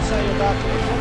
not say about the